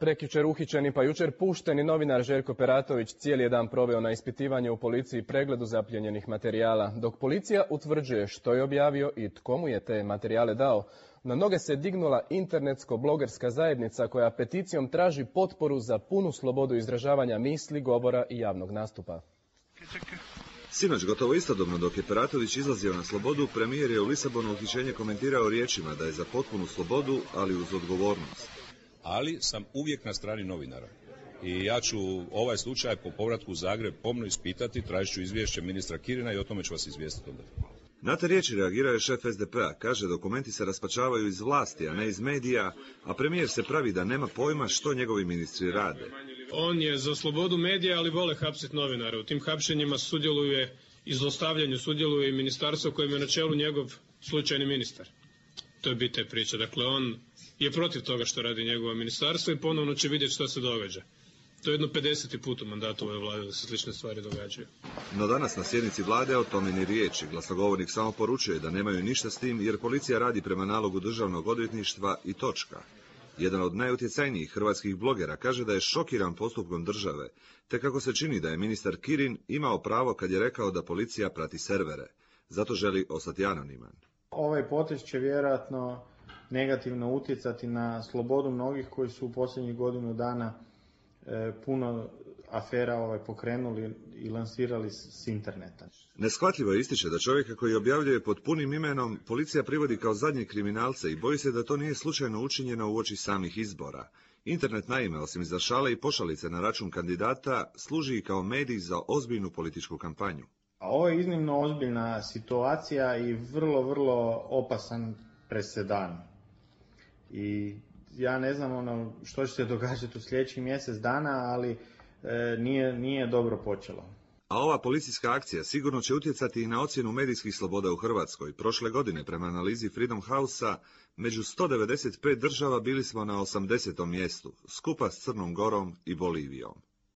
Prekjučer uhićeni pa jučer pušteni novinar Željko Peratović cijeli je dan proveo na ispitivanju u policiji pregledu zapljenjenih materijala, dok policija utvrđuje što je objavio i tko mu je te materijale dao. Na noge se dignula internetsko-blogerska zajednica koja peticijom traži potporu za punu slobodu izražavanja misli, govora i javnog nastupa. Sinoć, gotovo istodobno dok je Peratović izlazio na slobodu, premijer je u Lisabonu uhićenje komentirao riječima da je za potpunu slobodu, ali uz odgovornost ali sam uvijek na strani novinara. I ja ću ovaj slučaj po povratku u Zagreb pomno ispitati, tražit ću izvješće ministra Kirina i o tome ću vas izvijestiti onda. Na te riječi reagirao je šef SDP-a. Kaže, dokumenti se raspačavaju iz vlasti, a ne iz medija, a premijer se pravi da nema pojma što njegovi ministri rade. On je za slobodu medija, ali vole hapsiti novinare. U tim hapšenjima sudjeluje i zlostavljanju sudjeluje i ministarstvo kojem je na čelu njegov slučajni ministar. To je bit te priče. Dakle, on je protiv toga što radi njegovo ministarstvo i ponovno će vidjeti što se događa. To je jedno 50. put u mandatu ove vlade da se slične stvari događaju. No danas na sjednici vlade o tome ni riječi. Glasnogovornik samo poručuje da nemaju ništa s tim jer policija radi prema nalogu državnog odvjetništva i točka. Jedan od najutjecajnijih hrvatskih blogera kaže da je šokiran postupkom države, te kako se čini da je ministar Kirin imao pravo kad je rekao da policija prati servere. Zato želi ostati anoniman. Ovaj potez će vjerojatno negativno utjecati na slobodu mnogih koji su u posljednjih godinu dana e, puno afera ovaj, pokrenuli i lansirali s, interneta. Neshvatljivo ističe da čovjeka koji objavljuje pod punim imenom policija privodi kao zadnji kriminalce i boji se da to nije slučajno učinjeno u oči samih izbora. Internet naime, osim za šale i pošalice na račun kandidata, služi i kao medij za ozbiljnu političku kampanju. A ovo je iznimno ozbiljna situacija i vrlo, vrlo opasan presedan i ja ne znam ono što će se događati u sljedećih mjesec dana, ali e, nije, nije dobro počelo. A ova policijska akcija sigurno će utjecati i na ocjenu medijskih sloboda u Hrvatskoj. Prošle godine, prema analizi Freedom House-a, među 195 država bili smo na 80. mjestu, skupa s Crnom Gorom i Bolivijom.